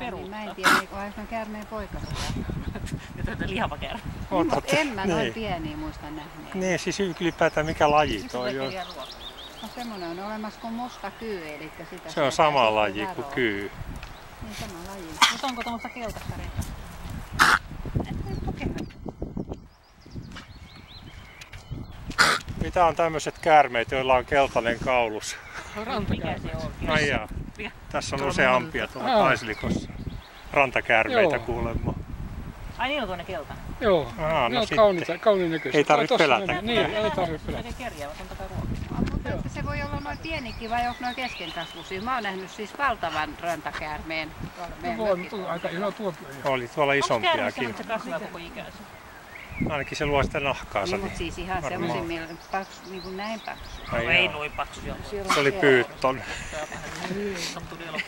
aivan, niin mä en tiedä, niin onko käärmeen poika. Ja tätä lihava käärme. Mutta Otat- en mä noin niin. pieniä muista nähneen. Niin, siis ylipäätään mikä laji toi se on. No semmoinen on olemassa kuin musta kyy, eli sitä Se on sama laji kuin kyy. Niin sama laji. Mutta onko tuommoista keltaista rintaa? Mitä on tämmöiset käärmeet, joilla on keltainen kaulus? Se on? Ai jaa. Tässä on useampia tuolla. Kaislikossa. Rantakäärmeitä Joo. kuulemma. Ai niin on tuonne keltainen. Joo, Aa, no ne on sitten. kauniita, kauniin näköisiä. Ei tarvitse pelätä. Niin, ei tarvitse Se pelätä. kerjäävät, on Mutta että se voi olla noin pienikin vai onko noin keskenkasvuisia? Mä oon nähnyt siis valtavan rantakäärmeen. No voi, mutta aika iso tuotu. Oli tuolla Onko isompiakin. semmoinen, että se kasvaa koko ikänsä? Ainakin se luo sitä nahkaansa. Niin, mutta siis ihan Varmaan. semmoisin millä paksu, niin kuin näin paksu. No ei noin paksu Se oli pyytton. Se on vähän